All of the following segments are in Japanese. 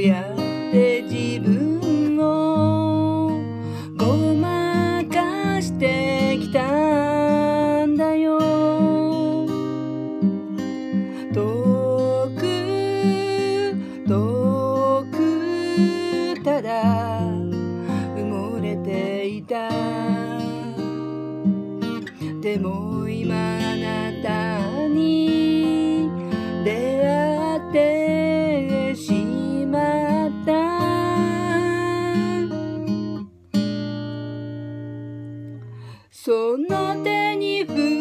うやって自分をごまかしてきたんだよ。遠く遠くただ埋もれていた。でも手に振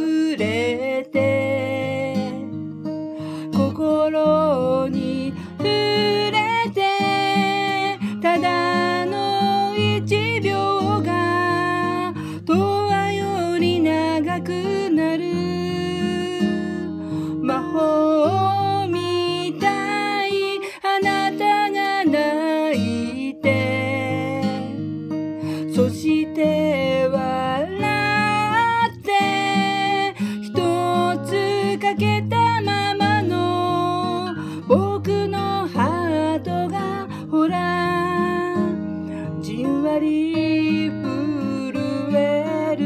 に震える。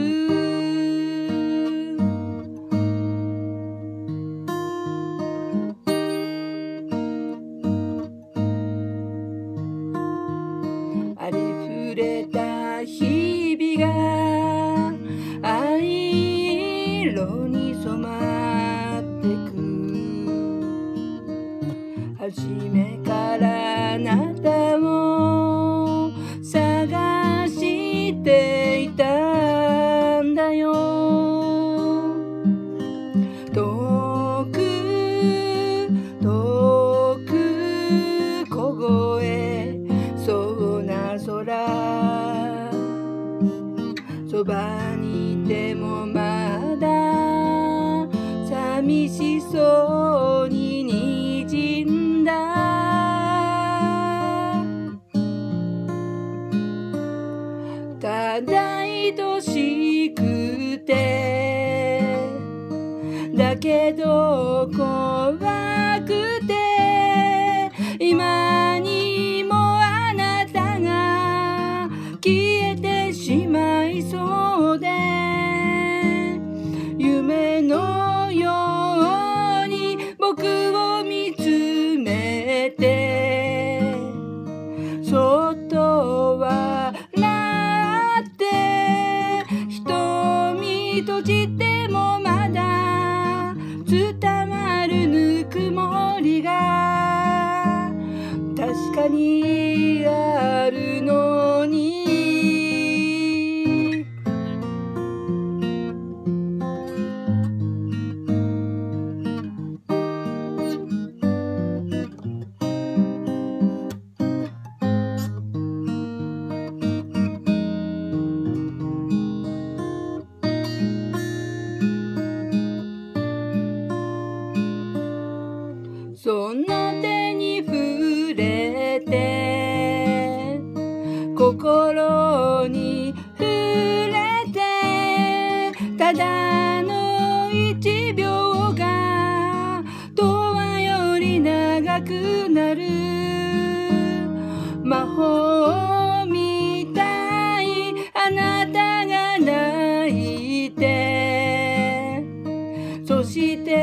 ありふれた日々が藍色に染まってく。初めしそうに滲んだ。ただとしくて。だけど怖くて。閉じてもまだ伝わるぬくもりが確かに心に触れてただの一秒が永遠より長くなる。魔法みたいあなたが泣いて。そして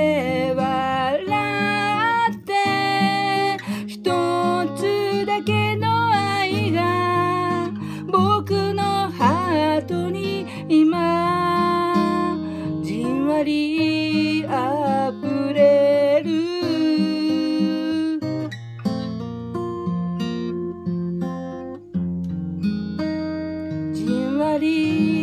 body.